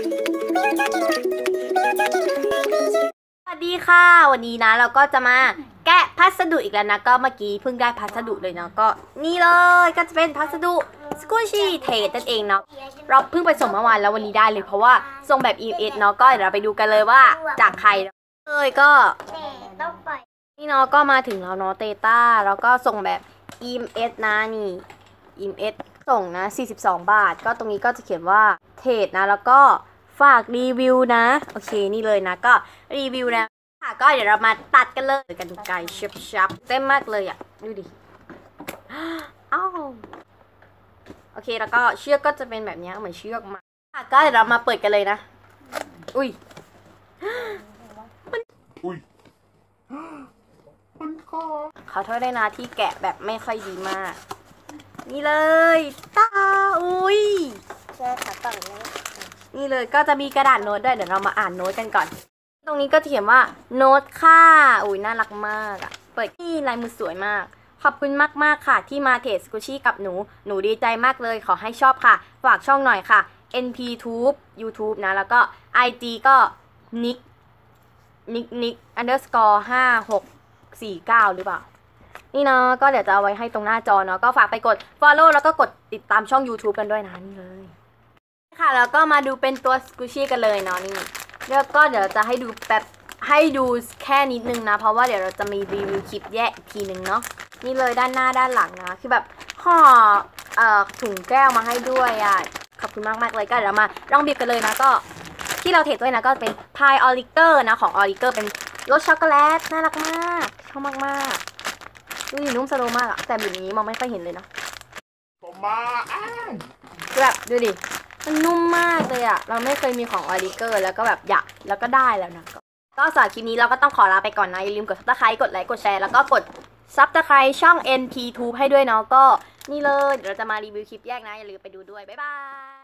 สวัสดีค่ะ วันนี้นะเราก็จะมาแกะพัสดุอีกแล้วนะ ก็เมื่อกี้เพิ่งได้พัสดุเลยเนาะก็ นี่เลยก็จะเป็นพัสดุสกูชี่เทสนั่นเองเนาะเราเพิ่งไปส่งเมื่อวานแล้ววันนี้ได้เลยเพราะว่าส่งแบบ EMS เนาะก็เดี๋ยวเราไปดูกันเลยว่าจากใครเลยก็นี่เนาะก็มาถึงแล้วเนาะเตต้าแล้วก็ส่งแบบ EMS นะนี่ EMS ส่งนะ 42 บาท ก็ตรงนี้ก็จะเขียนว่าเทรดนะ แล้วก็ ฝากรีวิวนะ โอเคนี่เลยนะ ก็รีวิวนะค่ะก็เดี๋ยวเรามาตัดกันเลยกันไกลชับชับเต้นมากเลยอะ ดูดิอ้าวโอเคแล้วก็เชือกก็จะเป็นแบบเนี้ยเหมือนเชือกมาค่ะก็เดี๋ยวเรามาเปิดกันเลยนะ อุ้ยอุ้ยมันคอขอโทษด้วยนะที่แกะแบบไม่ค่อยดีมาก นี่เลยตาอุ้ยเชื่อขาต่อง นี่เลยก็จะมีกระดาษโน้ตด้วยเดี๋ยวเรามาอ่านโน้ตกันก่อน ตรงนี้ก็เขียนว่าโน้ตค่ะอุ้ยน่ารักมากอะเปิดนี่ลายมือสวยมาก ขอบคุณมากๆค่ะ ที่มาเทสกุชี่กับหนู หนูดีใจมากเลยขอให้ชอบค่ะ ฝากช่องหน่อยค่ะ NPTube YouTube นะ แล้วก็ IG ก็ nick nick nick underscore ห้าหกสี่เก้าหรือเปล่า นี่เนาะก็เดี๋ยวจะเอาไว้ให้ตรงหน้าจอเนาะก็ฝากไปกด follow แล้วก็กดติดตามช่อง YouTube กันด้วยนะนี่เลย ค่ะแล้วก็มาดูเป็นตัวสกูชี่กันเลยเนาะนี่แล้วก็เดี๋ยวจะให้ดูแบบให้ดูแค่นิดนึงนะ เพราะว่าเดี๋ยวเราจะมีรีวิวคลิปแยกอีกทีนึงเนาะนี่เลยด้านหน้าด้านหลังนะ คือแบบห่อเอ่อถุงแก้วมาให้ด้วยอะขอบคุณมากมากๆเลยก็เดี๋ยวเรามาลองบีบกันเลยนะก็ ที่เราเทด้วยนะก็เป็นพายออริเกอร์นะของออริเกอร์เป็นรสช็อกโกแลตน่ารักมากชอบมากมากๆดูดินุ่ม slow มากอะแต่แบบนี้มองไม่ค่อยเห็นเลยเนาะผมมาอ้าวคือแบบดูดิ มันนุ่มมากเลยอะเราไม่เคยมีของออริเกอร์แล้วก็แบบอยากแล้วก็ได้แล้วนะก็สำหรับคลิปนี้เราก็ต้องขอลาไปก่อนนะ อย่าลืมกด subscribe กดไลค์กดแชร์แล้วก็กด subscribe ช่อง NP Tube ให้ด้วยเนาะก็นี่เลยเดี๋ยวเราจะมารีวิวคลิปแยกนะ อย่าลืมไปดูด้วย บ๊ายบาย